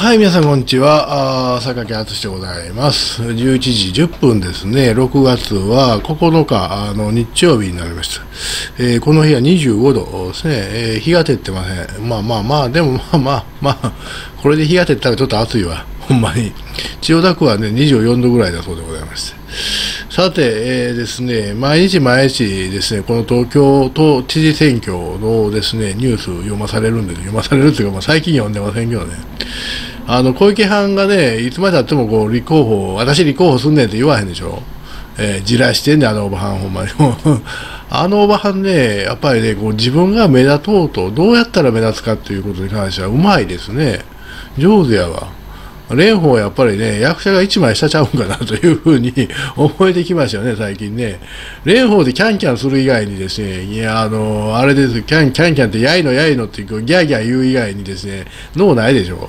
はい、皆さん、こんにちは。あ榊敦でございます。11時10分ですね。6月は9日あの日曜日になりました。えーこの日は25度ですね。えー日が照ってません。まあまあまあ、でもまあまあまあ、これで日が照ったらちょっと暑いわ。ほんまに。千代田区はね、24度ぐらいだそうでございまして。さて、えーですね、毎日毎日ですね、この東京都知事選挙のですね、ニュース読まされるんで。読まされるというか、まあ、最近読んでませんけどね。あの、小池藩がね、いつまでたってもこう、立候補、私立候補すんねんって言わへんでしょ。えー、じらしてんねん、あのおばはん、ほんまに。あのおばはんね、やっぱりね、こう自分が目立とうと、どうやったら目立つかっていうことに関しては、うまいですね。上手やわ。蓮舫はやっぱりね、役者が一枚下ちゃうんかなというふうに 思えてきましたよね、最近ね。蓮舫でキャンキャンする以外にですね、いや、あの、あれです、キャンキャンキャンって、やいのやいのってギャーギャー言う以外にですね、脳ないでしょ。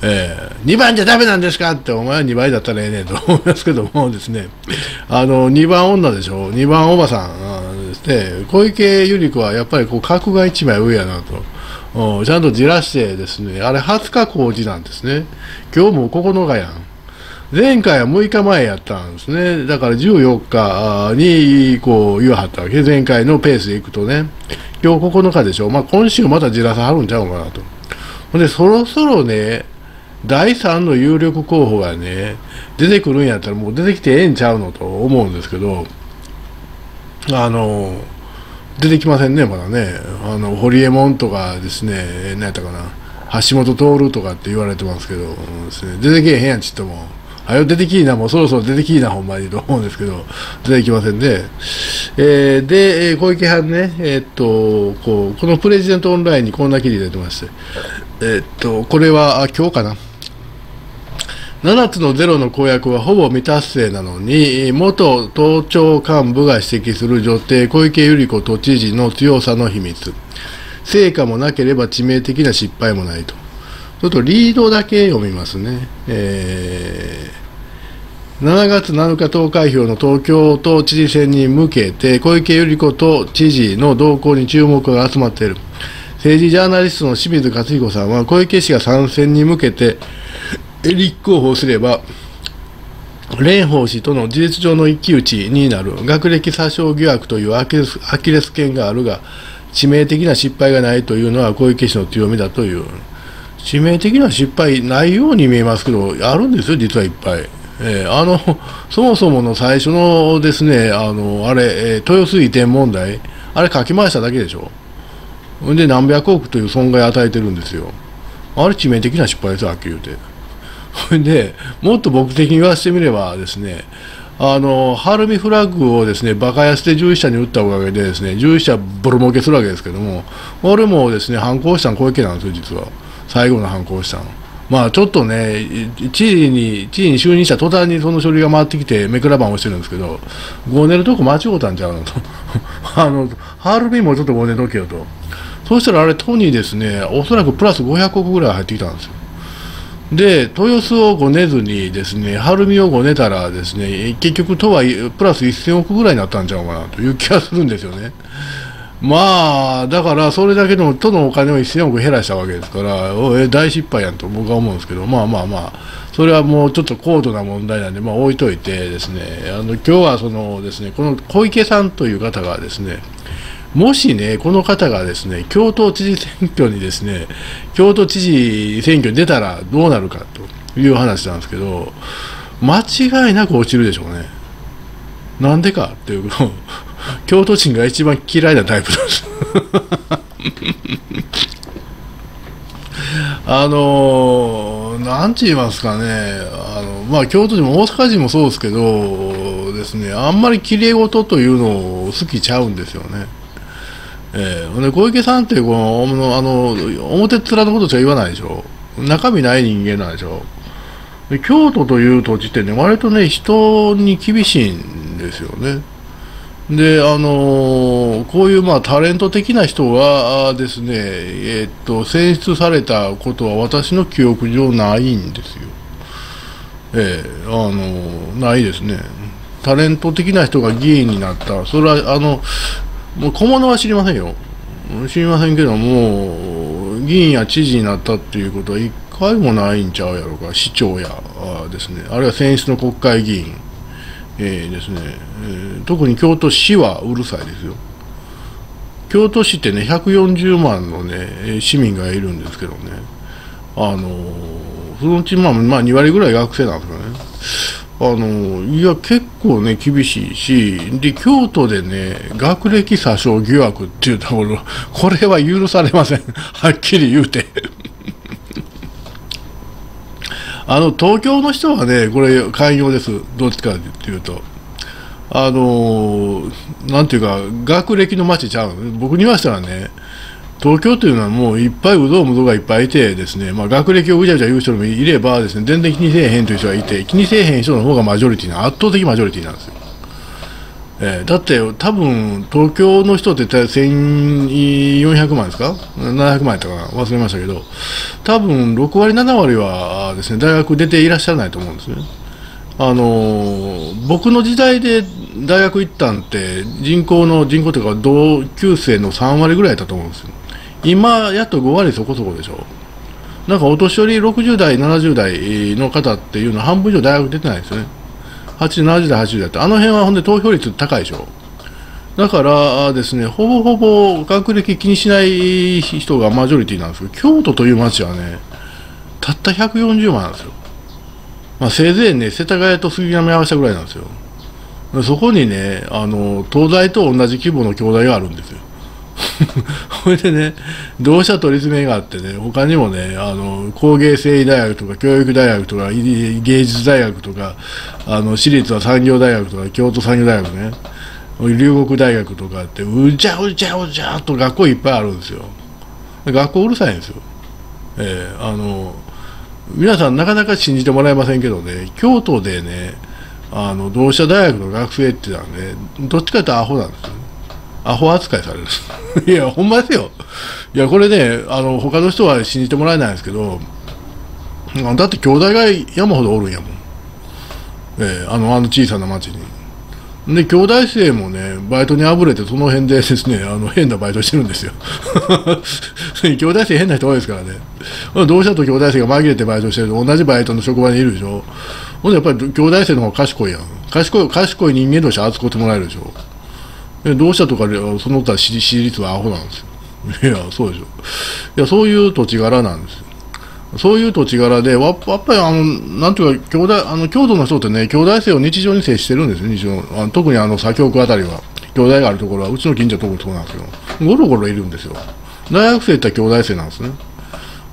えー、2番じゃダメなんですかって、お前は2倍だったらええねんと思いますけどもですね、あの、2番女でしょ、2番おばさんあですね、小池百合子はやっぱりこう格が1枚上やなと。おちゃんとじらしてですね、あれ20日公示なんですね。今日も9日やん。前回は6日前やったんですね。だから14日にこう言わはったわけ。前回のペースでいくとね。今日9日でしょ。まあ今週またじらさはるんちゃうかなと。ほんで、そろそろね、第3の有力候補がね、出てくるんやったらもう出てきてええんちゃうのと思うんですけど、あの、出てきませんね、まだね。あの、ホリエモンとかですね、何やったかな、橋本徹とかって言われてますけど、ですね、出てけえへんやんちっとも。はよ出てきいな、もうそろそろ出てきいな、ほんまにと思うんですけど、出てきませんね。えーで、小池さんね、えーっと、こう、このプレジデントオンラインにこんな記事出てまして、えーっと、これは、あ今日かな。7つのゼロの公約はほぼ未達成なのに、元党庁幹部が指摘する女帝小池百合子都知事の強さの秘密。成果もなければ致命的な失敗もないと。ちょっとリードだけ読みますね。えー7月7日投開票の東京都知事選に向けて、小池百合子都知事の動向に注目が集まっている。政治ジャーナリストの清水克彦さんは、小池氏が参戦に向けて立候補すれば、蓮舫氏との事実上の一騎打ちになる学歴詐称疑惑というアキレスアキレス腱があるが、致命的な失敗がないというのは小池氏の強みだという。致命的な失敗ないように見えますけど、あるんですよ、実はいっぱい。えーあの、そもそもの最初のですね、あの、あれ、え豊洲移転問題、あれ書き回しただけでしょ。んで何百億という損害与えてるんですよ。あれ致命的な失敗ですよ、はっきり言うて。ほんで、もっと僕的に言わせてみればですね、あの、ハルミフラッグをですね、バカ安で獣医者に打ったおかげでですね、獣医者ボロ儲けするわけですけども、俺もですね、反抗したの小池なんですよ、実は。最後の反抗したの。まあちょっとね、知事に、知事に就任した途端にその書類が回ってきて、めくら番をしてるんですけど、ごねるとこ間違うたんちゃうのと。あの、ハルミもちょっとごねとけよと。そしたらあれ、都にですね、おそらくプラス500億ぐらい入ってきたんですよ。で、豊洲をごねずにですね、晴海をごねたらですね、結局都はプラス1000億ぐらいになったんちゃうかなという気がするんですよね。まあ、だからそれだけの都のお金を1000億減らしたわけですから、おえ大失敗やんと僕は思うんですけど、まあまあまあ、それはもうちょっと高度な問題なんで、まあ置いといてですね、あの今日はそのですね、この小池さんという方がですね、もしね、この方がですね、京都知事選挙にですね、京都知事選挙に出たらどうなるかという話なんですけど、間違いなく落ちるでしょうね。なんでかっていうと、京都人が一番嫌いなタイプなんです。あのー、なんて言いますかね、あのまあ、京都人も大阪人もそうですけど、ですね、あんまり綺麗事というのを好きちゃうんですよね。えー、で小池さんってこのあの表面のことしか言わないでしょ。中身ない人間なんでしょ。で京都という土地ってね割とね人に厳しいんですよね。であのこういうまあタレント的な人がですねえーっと選出されたことは私の記憶上ないんですよ。ええあのないですね。タレント的な人が議員になった。それはあのもう小物は知りませんよ。知りませんけども、議員や知事になったっていうことは一回もないんちゃうやろか、市長やですね、あるいは選出の国会議員、えー、ですね、えー、特に京都市はうるさいですよ。京都市ってね、140万のね、市民がいるんですけどね、あのそのうち、まあ、まあ、2割ぐらい学生なんですよね。あのいや結構ね厳しいしで京都でね学歴詐称疑惑っていうところこれは許されません。はっきり言うて。あの東京の人はねこれ寛容です。どっちかっていうと。あのなんていうか学歴の街ちゃう。僕に言わしたらね東京というのはもういっぱいうどんむどがいっぱいいてですね、まあ、学歴をぐちゃぐちゃ言う人もいればですね全然気にせえへんという人がいて気にせえへん人の方がマジョリティな圧倒的マジョリティなんですよ。えー、だって多分東京の人って1400万ですか？700万やったかな？忘れましたけど多分6割7割はですね大学出ていらっしゃらないと思うんですね。あの、僕の時代で大学行ったんって人口の人口というか同級生の3割ぐらいだと思うんですよ。今やっと5割そこそこでしょ。なんかお年寄り60代70代の方っていうのは半分以上大学出てないですよね。80 70代80代ってあの辺はほんで投票率高いでしょ。だからですねほぼほぼ学歴気にしない人がマジョリティなんですけど京都という町はねたった140万なんですよ、まあ、せいぜいね世田谷と杉並合わせたぐらいなんですよ。そこにねあの東大と同じ規模の京大があるんですよ。ほいでね、同社取り詰めがあってね、他にもね、あの工芸繊維大学とか教育大学とか芸術大学とか、あの私立は産業大学とか京都産業大学ね、留国大学とかって、うじゃうじゃうじゃと学校いっぱいあるんですよ。学校うるさいんですよ。えー、あの皆さんなかなか信じてもらえませんけどね、京都でね、あの同志社大学の学生ってのはね、どっちかというとアホなんですよ。アホ扱いされる いや、ほんまですよ。いや、これね、あの、他の人は信じてもらえないんですけど、だって兄弟が山ほどおるんやもん。えー、あの、あの小さな町に。で、兄弟生もね、バイトにあぶれて、その辺でですね、あの、変なバイトしてるんですよ。兄弟生変な人多いですからね。同社と兄弟生が紛れてバイトしてると、同じバイトの職場にいるでしょ。ほんで、やっぱり兄弟生の方が賢いやん。賢い、賢い人間同士扱ってもらえるでしょ。同社とかでその他支持率はアホなんですよ。いや、そうでしょ。いや、そういう土地柄なんですよ。そういう土地柄で、やっぱりあの、なんていうか、兄弟、あの、郷土の人ってね、兄弟生を日常に接してるんですよ、日常。あの特にあの、左京区あたりは、兄弟があるところは、うちの近所特にそうなんですよ。ゴロゴロいるんですよ。大学生って兄弟生なんですね。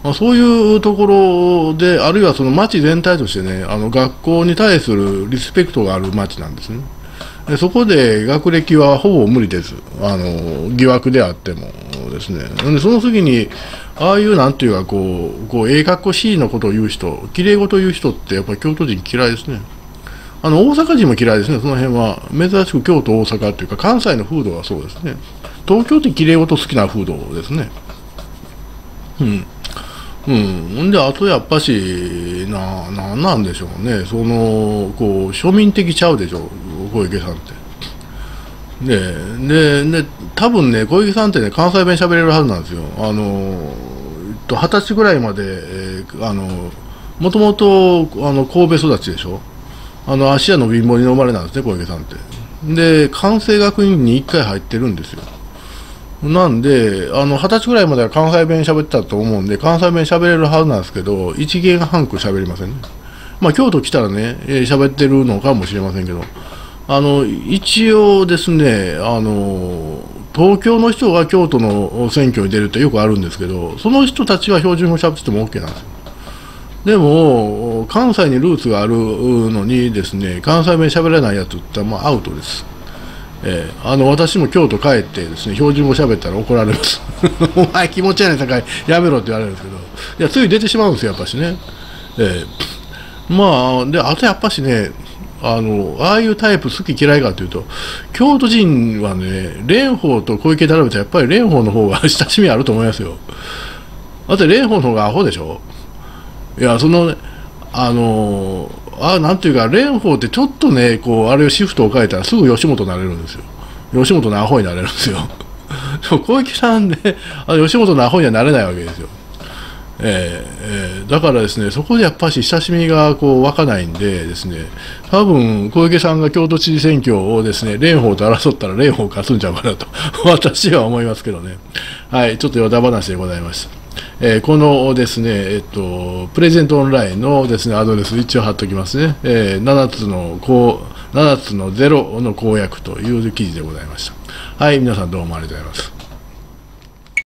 まあ、そういうところで、あるいはその町全体としてね、あの、学校に対するリスペクトがある町なんですね。でそこで学歴はほぼ無理です、あの疑惑であってもですね。でその次にああいうなんていうかこう、こう、ええかっこしいのことを言う人、きれい事言う人って、やっぱり京都人嫌いですね。あの、大阪人も嫌いですね、その辺は。珍しく京都、大阪っていうか、関西の風土はそうですね。東京ってきれい事好きな風土ですね。うん。うん、であとやっぱしななんなんでしょうねそのこう庶民的ちゃうでしょう小池さんって。ででで多分ね小池さんってね関西弁喋れるはずなんですよ。あの二十歳ぐらいまで、えー、あのもともとあの神戸育ちでしょ？あの芦屋の貧乏に生まれなんですね小池さんってで関西学院に1回入ってるんですよなんで、あの、二十歳ぐらいまでは関西弁喋ってたと思うんで、関西弁喋れるはずなんですけど、一元半句喋りませんね。まあ、京都来たらね、え、喋ってるのかもしれませんけど、あの、一応ですね、あの、東京の人が京都の選挙に出るってよくあるんですけど、その人たちは標準語喋ってても OK なんですよ。でも、関西にルーツがあるのにですね、関西弁喋れないやつってまあアウトです。えー、あの私も京都帰ってですね標準語喋ったら怒られます。お前気持ち悪い境やめろって言われるんですけど。いやつい出てしまうんですよやっぱしね、えー、まあであとやっぱしねあのああいうタイプ好き嫌いかというと京都人はね蓮舫と小池並べたらやっぱり蓮舫の方が 親しみあると思いますよ。だって蓮舫の方がアホでしょ？いやそのあのあなんていうか蓮舫ってちょっとねこうあれをシフトを変えたらすぐ吉本になれるんですよ。吉本のアホになれるんですよ。でも小池さんであ吉本のアホにはなれないわけですよ。えーえー、だからですね、そこでやっぱし親しみがこう湧かないんで、ですね多分小池さんが京都知事選挙をですね蓮舫と争ったら蓮舫勝つんちゃうかなと、私は思いますけどね、はい、ちょっと余談話でございました。えー、このですね、えっと、プレゼントオンラインのですねアドレス、一応貼っておきますね、えー、7つのこう7つのゼロの公約という記事でございました。はい、皆さんどうもありがとうございます。